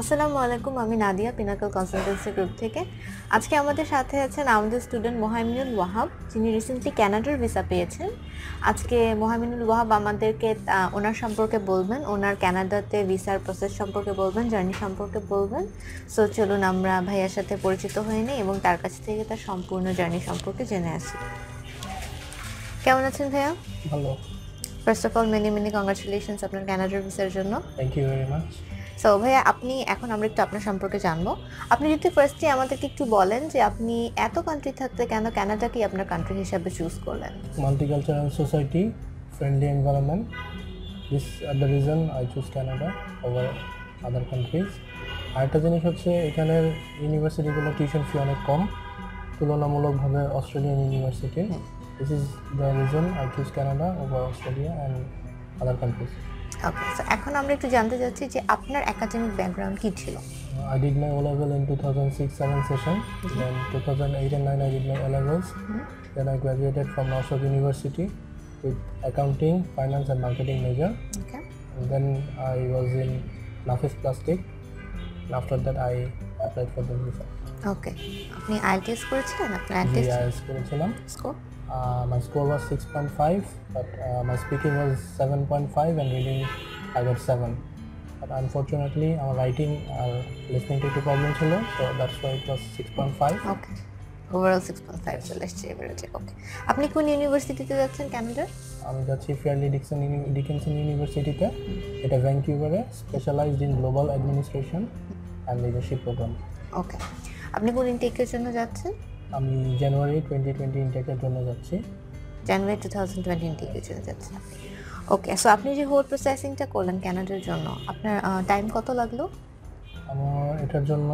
আসসালামু আলাইকুম আমি নাদিয়া পিনাকল কনসালটেন্সি গ্রুপ থেকে। আজকে আমাদের সাথে আছেন আমাদের স্টুডেন্ট মোহামিনুল ওয়াহাব যিনি রিসেন্টলি ক্যানাডার ভিসা পেয়েছেন। আজকে মোহামিনুল ওয়াহাব আমাদেরকে ওনার সম্পর্কে বলবেন ওনার ক্যানাডাতে ভিসার প্রসেস সম্পর্কে বলবেন জার্নি সম্পর্কে বলবেন। সো চলুন আমরা ভাইয়ার সাথে পরিচিত হয়ে নিই এবং তার কাছ থেকে তার সম্পূর্ণ জার্নি সম্পর্কে জেনে আসি। কেমন আছেন ভাইয়া? ভালো। First of all many many congratulations আপনার ক্যানাডার ভিসার জন্য। Thank you very much so ভাইয়া আপনি এখন আমরা একটু আপনার সম্পর্কে জানব। আপনি যদি ফার্স্টে আমাদেরকে একটু বলেন যে আপনি এত কান্ট্রি থাকতে কেন কানাডাকেই আপনার কান্ট্রি হিসাবে চুজ করলেন? Multicultural society, friendly environment. These are the reason I choose Canada over other countries. আরেকটা জিনিস হচ্ছে এখানের ইউনিভার্সিটিগুলো টিউশন ফি অনেক কম। তুলনামূলকভাবে Australian university this is the reason I choose Canada over Australia and other countries okay so এখন আমরা একটু জানতে চাচ্ছি যে আপনার একাডেমিক ব্যাকগ্রাউন্ড কি ছিল I did my O level in 2006-7 session. Then 2008 and 9 I did my A levels. Then I graduated from Norfolk University with accounting, finance and marketing major. Okay And then I was in Nafis Plastic. And after that I applied for the visa. ওকে আপনি ITS করেছিলেন আপনার GIS করেছিলাম। Score Uh, my score was 6.5 but uh, my speaking was 7.5 and reading I got 7. But unfortunately our writing আর listening to একটু problem ছিল so that's why it was 6.5. Okay overall six point five চলে এসছে এভারেজে ওকে আপনি কোন ইউনিভার্সিটিতে যাচ্ছেন কানাডার আমি যাচ্ছি ফেয়ারলি ডিকসন ডিকেনসন ইউনিভার্সিটিতে এটা ভ্যাঙ্কিউভারে specialised in global administration and leadership programme okay আপনি কোন ইনটেকের জন্য যাচ্ছেন? আমি জানুয়ারি টোয়েন্টি টোয়েন্টি ইনটেকের জন্য যাচ্ছি। জানুয়ারি টু থাউজেন্ড টোয়েন্টি ইনটেকের জন্য যাচ্ছেন ওকে সো আপনি যে হোল প্রসেসিংটা করলেন কানাডার জন্য আপনার টাইম কত লাগল? আমার এটার জন্য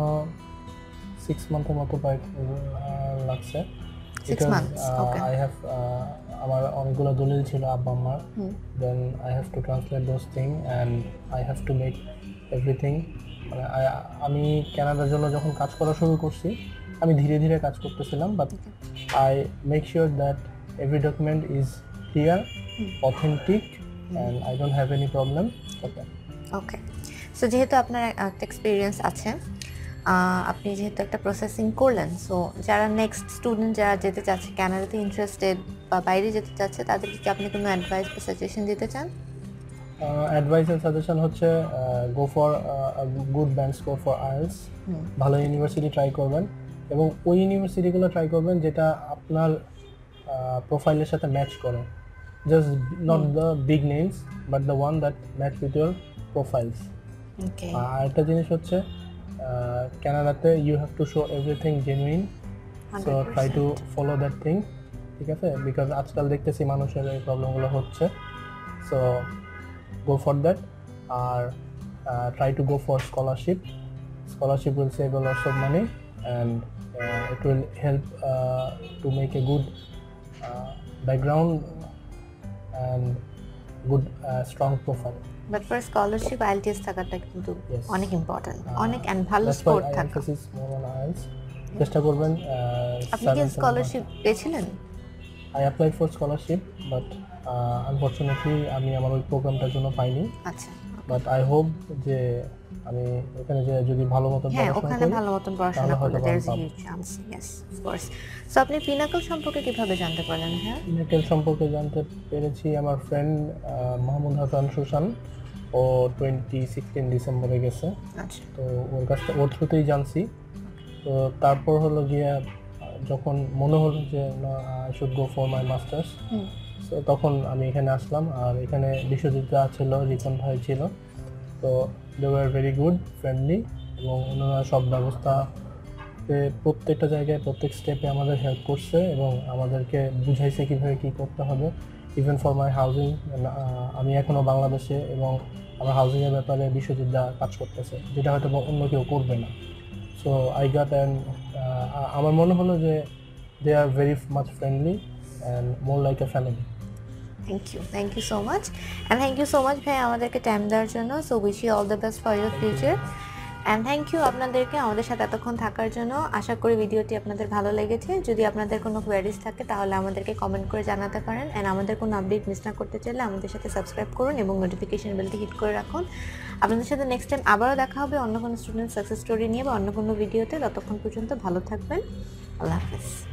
সিক্স মান্থের মতো প্রায় লাগছে. আই হ্যাভ আমার অনেকগুলো দলিল ছিল আব্বা আম্মার। হুম। Then I have to translate those thing and I have to make everything মানে আমি কানাডার জন্য যখন কাজ করা শুরু করছি আমি ধীরে ধীরে কাজ করতেছিলাম but I make sure that every document is clear authentic and I don't have any problem okay okay so যেহেতু আপনার একটা এক্সপিরিয়েন্স আছে আপনি যেহেতু একটা প্রসেসিং করলেন সো যারা নেক্সট স্টুডেন্ট যারা যেতে চাচ্ছে ক্যানাডাতে ইন্টারেস্টেড বা বাইরে যেতে চাচ্ছে তাদেরকে কি আপনি কোনো অ্যাডভাইস বা সাজেশন দিতে চান? অ্যাডভাইস এন্ড সাজেশন হচ্ছে go for good band score for hmm. ভালো ইউনিভার্সিটি ট্রাই করবেন। এবং ওই ইউনিভার্সিটিগুলো ট্রাই করবেন যেটা আপনার প্রোফাইলের সাথে ম্যাচ করে। Just not the big names but the one that match with your profiles আর একটা জিনিস হচ্ছে ক্যানাডাতে you have to show everything genuine so try to follow that thing ঠিক আছে? বিকজ আজকাল দেখতেছি মানুষের এই প্রবলেমগুলো হচ্ছে so go for that R try to go for scholarship scholarship will save lots of money and it will help to make a good background and good strong profile but for scholarship IELTS থাকাটা কিন্তু অনেক important অনেক and ভালো That's score why থাকা। emphasis more on IELTS. চেষ্টা করবেন uh, আপনি কি স্কলারশিপ পেয়েছিলেন? I applied for scholarship but unfortunately uh, আমি আমার ওই প্রোগ্রামটার জন্য পাইনি। আচ্ছা। বাট আই হোপ যে আমি এখানে যে যদি ভালো মতো হ্যাঁ ওখানে ভালো মতন পড়াশোনা করলে is huge chance yes of course so আপনি পিনাকল সম্পর্কে কীভাবে জানতে পারলেন হ্যাঁ? ইমেটেল সম্পর্কে জানতে পেরেছি আমার ফ্রেন্ড মাহমুদ হাসান সুশান। ও টোয়েন্টি সিক্সটিন ডিসেম্বরে গেছে। আচ্ছা। তো ওর কাছ থেকে ওর থ্রুতেই জানছি। তো তারপর হলো গিয়ে যখন মনে হলো যে না I should go for my masters তখন আমি এখানে আসলাম। আর এখানে বিশ্বজিৎ ছিল রিপন ভাই ছিল। তো they were very good friendly এবং ওনারা সব ব্যবস্থা প্রত্যেকটা জায়গায়, প্রত্যেক স্টেপে আমাদের হেল্প করছে এবং আমাদেরকে বুঝাইছে কীভাবে কী করতে হবে। ইভেন ফর মাই হাউজিং আমি এখনও বাংলাদেশে এবং আমার হাউজিংয়ের ব্যাপারে বিশ্বজিৎ দা কাজ করতেছে, যেটা হয়তো অন্য কেউ করবে না। সো আই গাট অ্যান্ড আমার মনে হলো যে they are very much friendly and more like a family thank you thank you so much and thank you so much ভাই, আমাদেরকে টাইম দেওয়ার জন্য। So wish you all the best for your future and thank you আপনাদেরকে আমাদের সাথে এতক্ষণ থাকার জন্য। আশা করি ভিডিওটি আপনাদের ভালো লেগেছে। যদি আপনাদের কোনো কোয়ারিজ থাকে, তাহলে আমাদেরকে কমেন্ট করে জানাতে পারেন। অ্যান্ড আমাদের কোনো আপডেট মিস না করতে চাইলে আমাদের সাথে সাবস্ক্রাইব করুন এবং নোটিফিকেশন বেলটি হিট করে রাখুন। আপনাদের সাথে নেক্সট টাইম আবারও দেখা হবে অন্য কোনো স্টুডেন্ট সাকসেস স্টোরি নিয়ে বা অন্য কোনো ভিডিওতে ততক্ষণ পর্যন্ত ভালো থাকবেন। আল্লাহ হাফেজ।